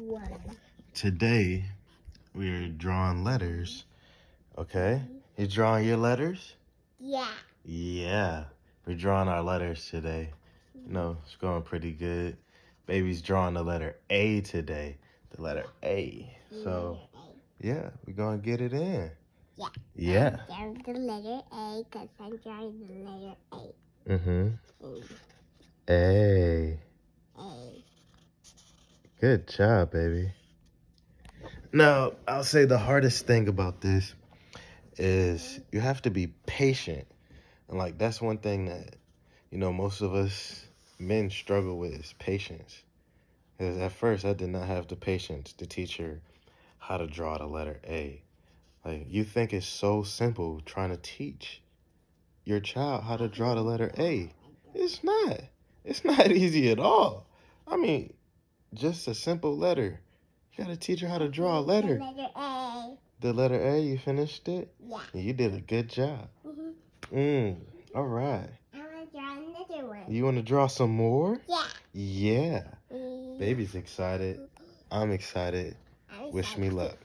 one. Today, we're drawing letters. Okay? You drawing your letters? Yeah. Yeah. We're drawing our letters today. No, it's going pretty good. Baby's drawing the letter A today. The letter A. So, yeah, we're going to get it in. Yeah. Yeah. There's the letter A because I'm drawing the letter A. Mm-hmm. A. A. Good job, baby. Now, I'll say the hardest thing about this is you have to be patient. And like that's one thing that you know most of us men struggle with is patience. Because at first I did not have the patience to teach her how to draw the letter A. Like you think it's so simple trying to teach your child how to draw the letter A. It's not. It's not easy at all. I mean, just a simple letter. You gotta teach her how to draw a letter. The letter. A. The letter A, you finished it? Yeah. You did a good job. Mm-hmm. Mm, all right. I want to draw another one. You want to draw some more? Yeah. Yeah. Mm. Baby's excited. I'm excited. I'm Wish me luck.